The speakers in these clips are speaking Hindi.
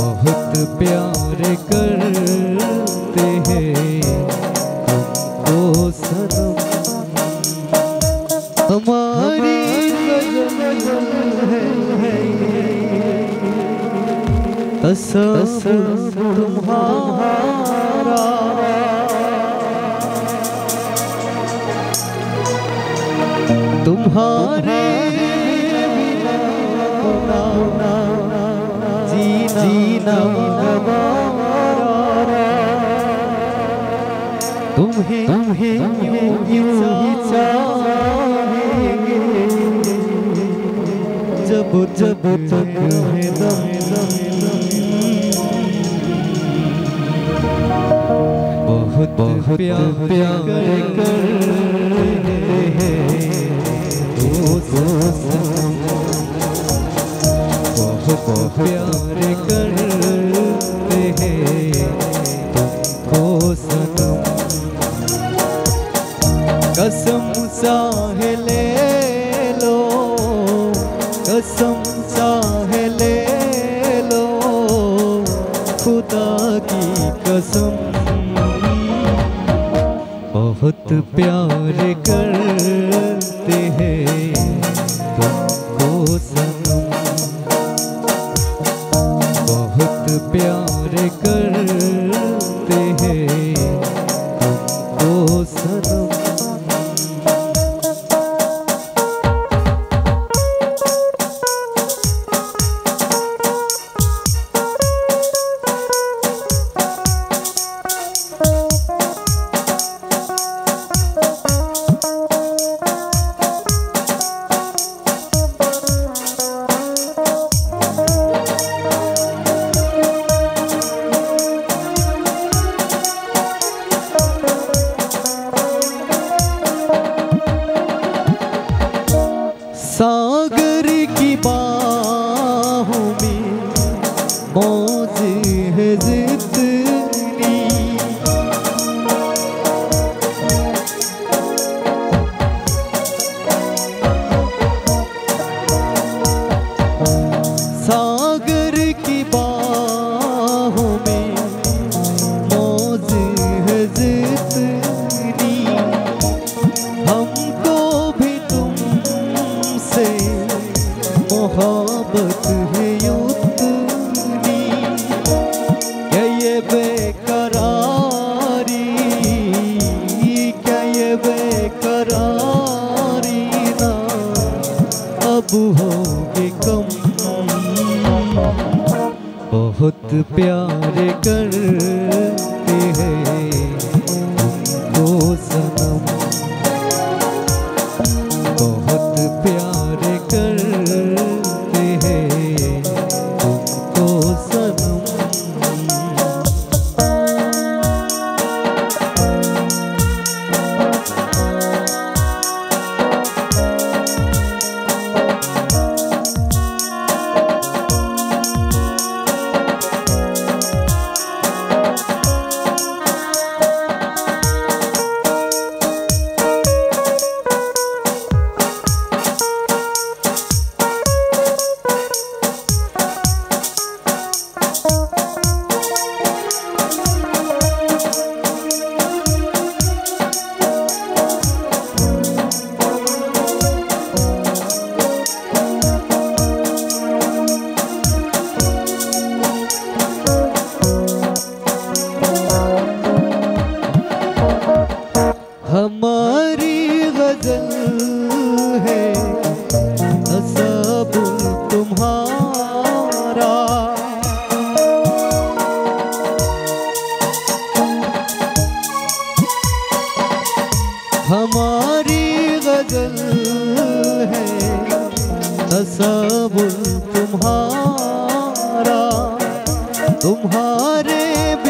बहुत प्यार करते हैं। तुमको सनम। हमारी तुम्हारा। तुम्हारे बिना जीना तुम्हें तुम्हें यूँ ही चाहेंगे, जब जब तक है दम बहुत बहुत प्यार प्यार करते हैं कसम चाहे ले लो कसम चाहे ले लो खुदा की कसम। बहुत प्यार करते हैं तुमको सनम बहुत प्यार करते हैं। मौज है बहुत प्यार करते हैं। हमारी गज़ल है तसबुल तुम्हारा। हमारी गज़ल है तसबुल तुम्हारा। तुम्हारे बिना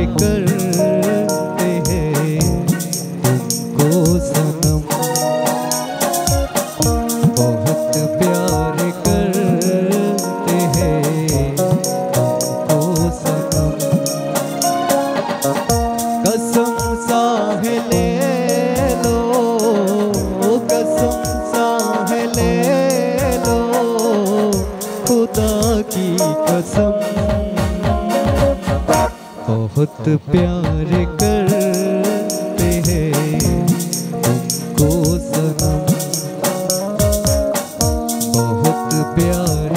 कसम साह ले लो कसम साह ले लो, खुदा की कसम। बहुत प्यार करते हैं तुमको बहुत प्यार